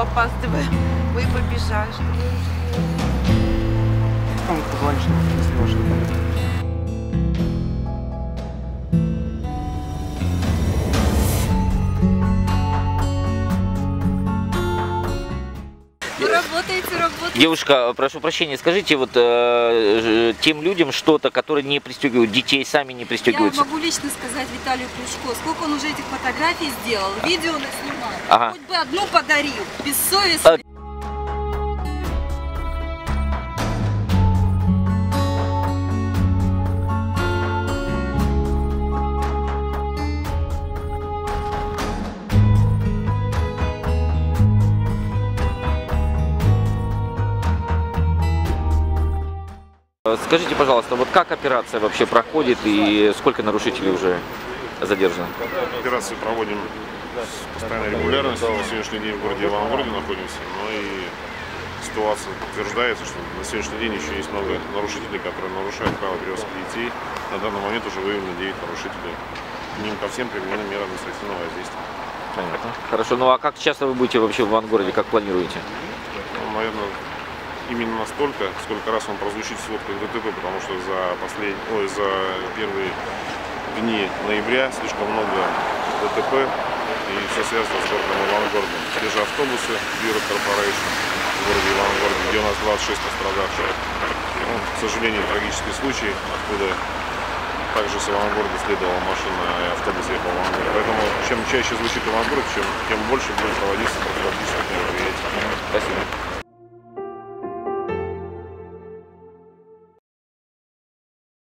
опаздываем. Мы побежали. Кому позвонишь, если можешь работаете, работаете. Девушка, прошу прощения, скажите вот э, тем людям что-то, которые не пристегивают детей, сами не Я пристегиваются. могу лично сказать Виталию Плюшко, сколько он уже этих фотографий сделал, видео наснимал. Ага. Хоть бы одну подарил, бессовестно. А- Скажите, пожалуйста, вот как операция вообще проходит и сколько нарушителей уже задержано? Операции проводим с постоянной регулярностью. На сегодняшний день в городе Ивангороде находимся, но и ситуация подтверждается, что на сегодняшний день еще есть много нарушителей, которые нарушают право перевозки детей. На данный момент уже выявлено 9 нарушителей. К ним ко всем применены меры административного воздействия. Понятно. Хорошо, ну а как часто вы будете вообще в Ивангороде, как планируете? Именно настолько, сколько раз он прозвучит в сводках ДТП, потому что за послед... Ой, за первые дни ноября слишком много ДТП и все связано с городом Ивангородом. Те же автобусы Bureau Corporation в городе Ивангороде, где у нас 26 пострадавших. Ну, к сожалению, трагический случай, откуда также с Ивангорода следовала машина и автобус ехал в Ивангород. Поэтому чем чаще звучит Ивангород, чем, тем больше будет проводиться профилактических